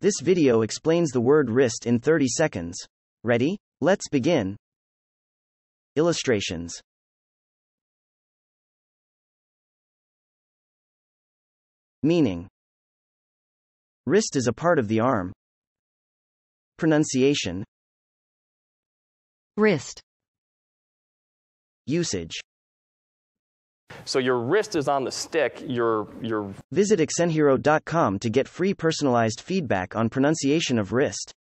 This video explains the word wrist in 30 seconds. Ready? Let's begin. Illustrations. Meaning Wrist is a part of the arm. Pronunciation wrist, Usage So your wrist is on the stick, your your Visit AccentHero.com to get free personalized feedback on pronunciation of wrist.